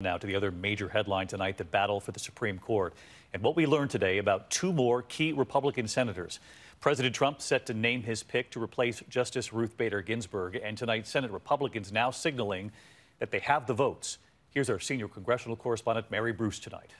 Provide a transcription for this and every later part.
Now to the other major headline tonight, the battle for the Supreme Court. And what we learned today about two more key Republican senators. President Trump set to name his pick to replace Justice Ruth Bader Ginsburg. And tonight, Senate Republicans now signaling that they have the votes. Here's our senior congressional correspondent, Mary Bruce, tonight.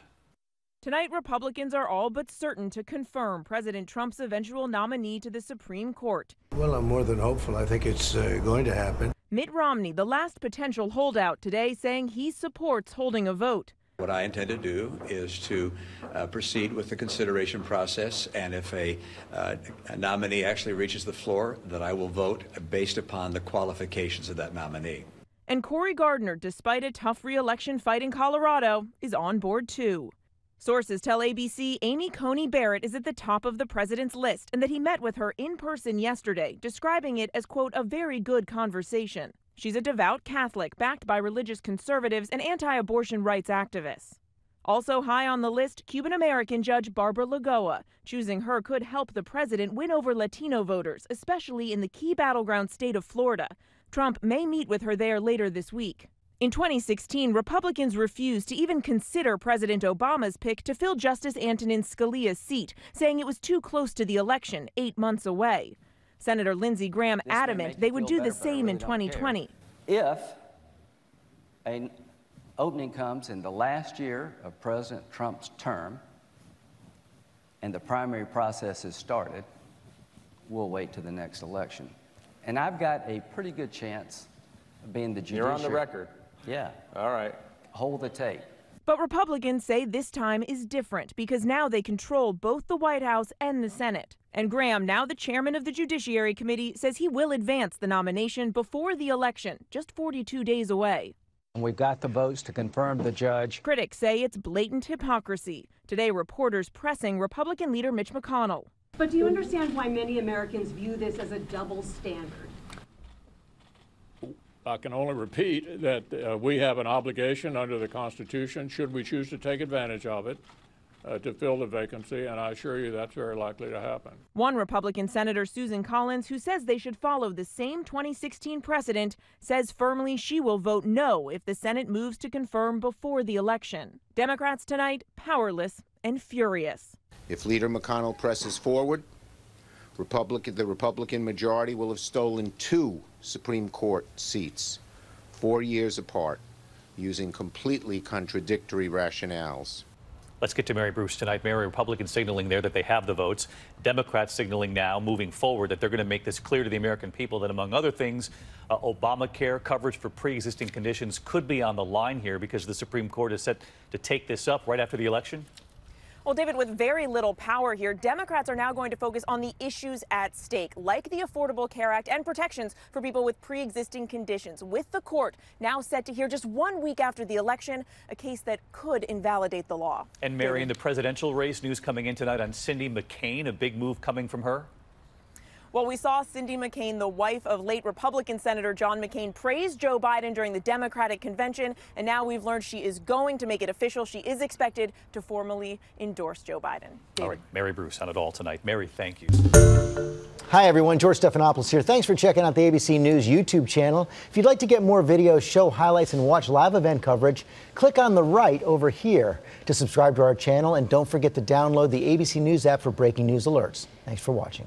Tonight, Republicans are all but certain to confirm President Trump's eventual nominee to the Supreme Court. Well, I'm more than hopeful. I think it's uh, going to happen. Mitt Romney, the last potential holdout today, saying he supports holding a vote. What I intend to do is to uh, proceed with the consideration process, and if a, uh, a, nominee actually reaches the floor, that I will vote based upon the qualifications of that nominee. And Cory Gardner, despite a tough reelection fight in Colorado, is on board too. Sources tell ABC Amy Coney Barrett is at the top of the president's list and that he met with her in person yesterday, describing it as, quote, a very good conversation. She's a devout Catholic backed by religious conservatives and anti abortion rights activists. Also high on the list, Cuban American Judge Barbara Lagoa. Choosing her could help the president win over Latino voters, especially in the key battleground state of Florida. Trump may meet with her there later this week. In 2016, Republicans refused to even consider President Obama's pick to fill Justice Antonin Scalia's seat, saying it was too close to the election, eight months away. Senator Lindsey Graham this adamant they would do better, the same really in 2020. If an opening comes in the last year of President Trump's term and the primary process has started, we'll wait to the next election. And I've got a pretty good chance of being the judiciary. You're on the record. Yeah. All right. Hold the tape. But Republicans say this time is different because now they control both the White House and the Senate. And Graham, now the chairman of the Judiciary Committee, says he will advance the nomination before the election, just 42 days away. We've got the votes to confirm the judge. Critics say it's blatant hypocrisy. Today, reporters pressing Republican leader Mitch McConnell. But do you understand why many Americans view this as a double standard? I can only repeat that uh, we have an obligation under the Constitution, should we choose to take advantage of it, uh, to fill the vacancy, and I assure you that's very likely to happen. One Republican Senator, Susan Collins, who says they should follow the same 2016 precedent, says firmly she will vote no if the Senate moves to confirm before the election. Democrats tonight powerless and furious. If Leader McConnell presses forward, Republican, the Republican majority will have stolen two Supreme Court seats, four years apart, using completely contradictory rationales. Let's get to Mary Bruce tonight. Mary, Republicans signaling there that they have the votes. Democrats signaling now, moving forward, that they're going to make this clear to the American people that, among other things, uh, Obamacare coverage for pre-existing conditions could be on the line here because the Supreme Court is set to take this up right after the election. Well, David, with very little power here, Democrats are now going to focus on the issues at stake, like the Affordable Care Act and protections for people with pre existing conditions, with the court now set to hear just one week after the election a case that could invalidate the law. And Mary, David. in the presidential race, news coming in tonight on Cindy McCain, a big move coming from her. Well, we saw Cindy McCain, the wife of late Republican Senator John McCain, praise Joe Biden during the Democratic convention. And now we've learned she is going to make it official. She is expected to formally endorse Joe Biden. David. All right, Mary Bruce on it all tonight. Mary, thank you. Hi, everyone. George Stephanopoulos here. Thanks for checking out the ABC News YouTube channel. If you'd like to get more videos, show highlights, and watch live event coverage, click on the right over here to subscribe to our channel. And don't forget to download the ABC News app for breaking news alerts. Thanks for watching.